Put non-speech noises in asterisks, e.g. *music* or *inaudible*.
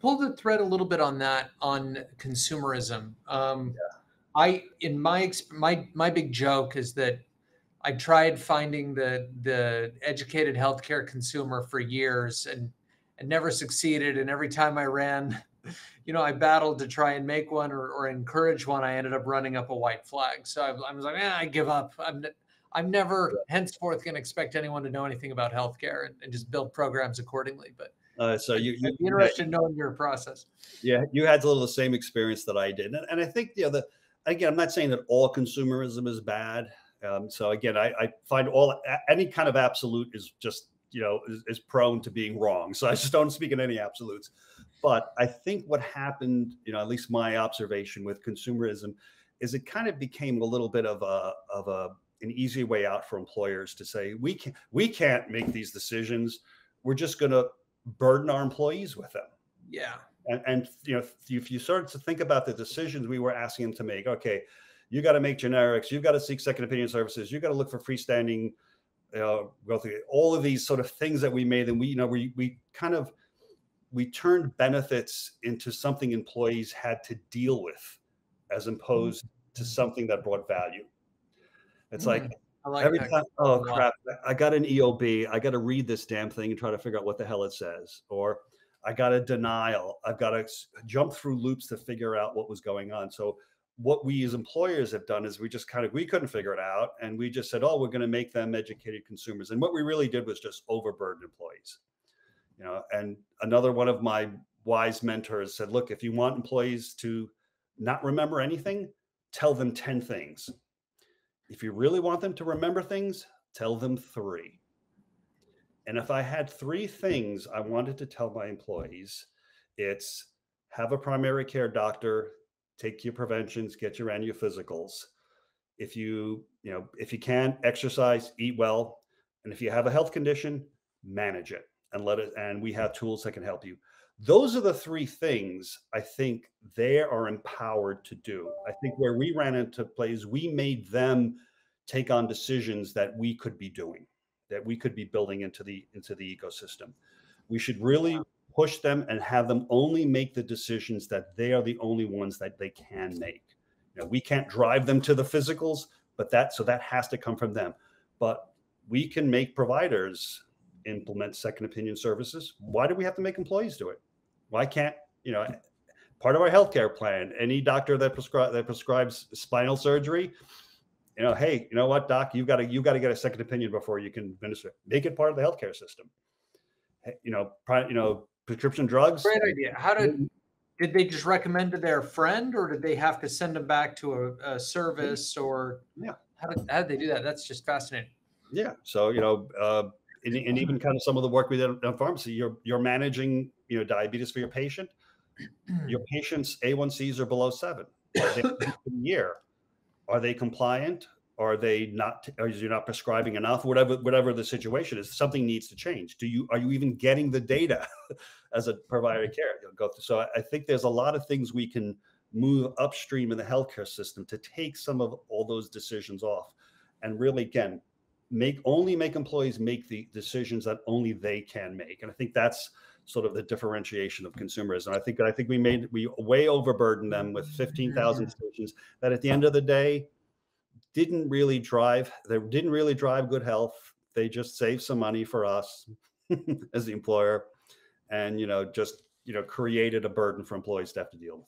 pull the thread a little bit on that on consumerism. Um, yeah. I in my my my big joke is that I tried finding the the educated healthcare consumer for years and and never succeeded. And every time I ran, *laughs* you know, I battled to try and make one or, or encourage one. I ended up running up a white flag. So I, I was like, eh, I give up. I'm I'm never henceforth going to expect anyone to know anything about healthcare and, and just build programs accordingly. But uh, so you, you be interested in knowing your process. Yeah, you had a little the same experience that I did, and, and I think you know the again, I'm not saying that all consumerism is bad. Um, so again, I, I, find all any kind of absolute is just you know is, is, prone to being wrong. So I just don't speak in any absolutes. But I think what happened, you know, at least my observation with consumerism, is it kind of became a little bit of a of a an easy way out for employers to say we can we can't make these decisions. We're just going to burden our employees with them. Yeah. And, and you know, if you start to think about the decisions we were asking them to make, okay, you got to make generics, you've got to seek second opinion services, you got to look for freestanding, you know, all of these sort of things that we made, and we, you know, we we kind of we turned benefits into something employees had to deal with, as opposed mm-hmm. to something that brought value. It's mm-hmm. like like every time, oh crap, I got an EOB, I got to read this damn thing and try to figure out what the hell it says, or I got a denial. I've got to jump through loops to figure out what was going on. So what we as employers have done is we just kind of we couldn't figure it out and we just said oh we're going to make them educated consumers and what we really did was just overburden employees you know and another one of my wise mentors said look if you want employees to not remember anything tell them 10 things if you really want them to remember things tell them 3 and if I had three things I wanted to tell my employees, it's have a primary care doctor, take your preventions, get your annual physicals. If you, you know, if you can exercise, eat well, and if you have a health condition, manage it and let it and we have tools that can help you. Those are the three things I think they are empowered to do. I think where we ran into plays, we made them take on decisions that we could be doing that we could be building into the into the ecosystem. We should really push them and have them only make the decisions that they are the only ones that they can make. You know, we can't drive them to the physicals, but that so that has to come from them. But we can make providers implement second opinion services. Why do we have to make employees do it? Why can't you know? Part of our healthcare plan, any doctor that prescribe that prescribes spinal surgery, you know, hey, you know what, doc, you got to you got to get a second opinion before you can administer. Make it part of the healthcare system. You know, pri- you know, prescription drugs. Great idea. How did did they just recommend to their friend, or did they have to send them back to a, a service, or yeah, how did how did they do that? That's just fascinating. Yeah. So you know, uh, and, and even kind of some of the work we did on pharmacy, you're you're managing you know diabetes for your patient. *clears throat* your patient's A1Cs are below seven. year *clears throat* are they compliant? Are they not? Are you not prescribing enough? Whatever, whatever the situation is, something needs to change. Do you are you even getting the data *laughs* as a provider of care? You'll go through. So I think there's a lot of things we can move upstream in the healthcare system to take some of all those decisions off, and really again make only make employees make the decisions that only they can make. And I think that's sort of the differentiation of consumerism. I think I think we made we way overburdened them with 15,000 mm-hmm. stations that at the end of the day didn't really drive they didn't really drive good health. They just saved some money for us *laughs* as the employer and you know just you know created a burden for employees to have to deal with.